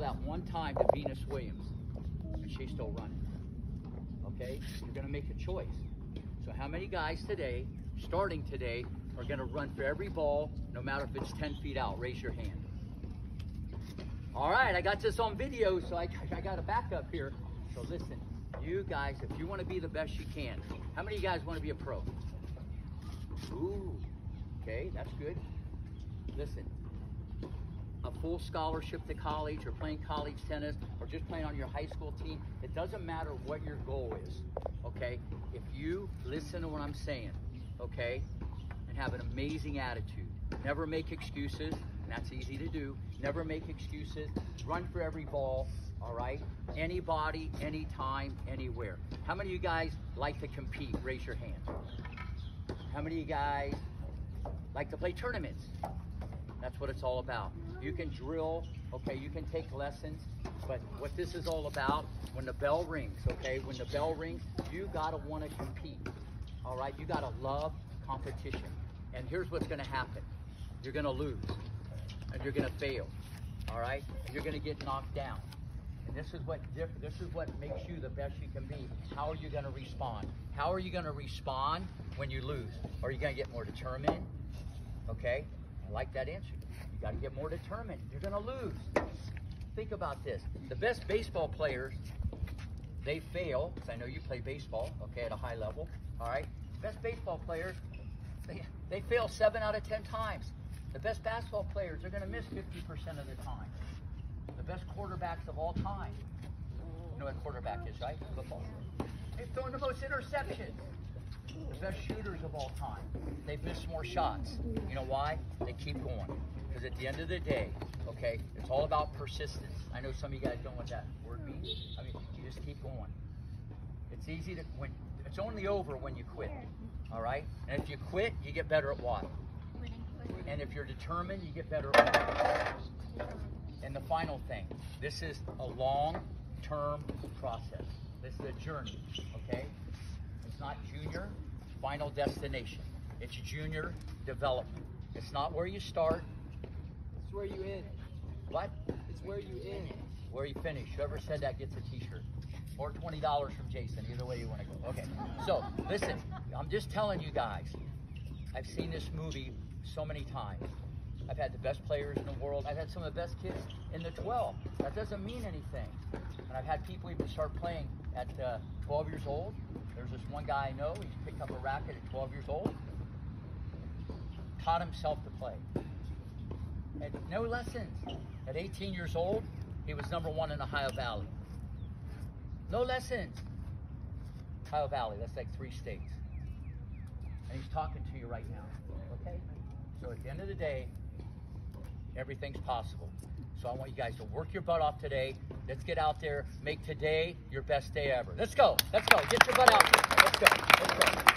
that one time to Venus Williams, and she's still running. Okay? You're going to make a choice. So, how many guys today, starting today, are going to run for every ball, no matter if it's 10 feet out? Raise your hand. All right, I got this on video, so I, I got a backup here. So, listen, you guys, if you want to be the best you can, how many of you guys want to be a pro? Ooh, okay, that's good. Listen, a full scholarship to college or playing college tennis or just playing on your high school team, it doesn't matter what your goal is, okay? If you listen to what I'm saying, okay, and have an amazing attitude, never make excuses, and that's easy to do, never make excuses, run for every ball, all right? Anybody, anytime, anywhere. How many of you guys like to compete? Raise your hand. How many of you guys like to play tournaments? That's what it's all about. You can drill, okay, you can take lessons, but what this is all about, when the bell rings, okay, when the bell rings, you gotta wanna compete, all right? You gotta love competition. And here's what's gonna happen. You're gonna lose, and you're gonna fail, all right? You're gonna get knocked down. And this is what this is what makes you the best you can be. How are you to respond? How are you to respond when you lose? Are you to get more determined? Okay, like that answer. You got to get more determined. You're going to lose. Think about this. The best baseball players, they fail. Because I know you play baseball, okay, at a high level. All right. Best baseball players, they, they fail seven out of ten times. The best basketball players are going to miss 50% of the time the best quarterbacks of all time. You know what a quarterback is, right? Football. They've thrown the most interceptions. The best shooters of all time. They've missed more shots. You know why? They keep going. Because at the end of the day, okay, it's all about persistence. I know some of you guys don't want that word means. I mean, you just keep going. It's easy to when it's only over when you quit. All right? And if you quit, you get better at what? And if you're determined, you get better at what? And the final thing, this is a long-term process. This is a journey, okay? It's not junior final destination. It's junior development. It's not where you start. It's where you end. What? It's where you end. Where you finish. Whoever said that gets a T-shirt. Or $20 from Jason. Either way you want to go. Okay. So, listen. I'm just telling you guys. I've seen this movie so many times. I've had the best players in the world. I've had some of the best kids in the 12. That doesn't mean anything. And I've had people even start playing at uh, 12 years old. There's this one guy I know. He's picked up a racket at 12 years old. Taught himself to play. No lessons. At 18 years old, he was number one in Ohio Valley. No lessons. Ohio Valley, that's like three states. And he's talking to you right now. Okay? So at the end of the day, everything's possible. So I want you guys to work your butt off today. Let's get out there, make today your best day ever. Let's go. Let's go. Get your butt out there. Let's go. Let's go.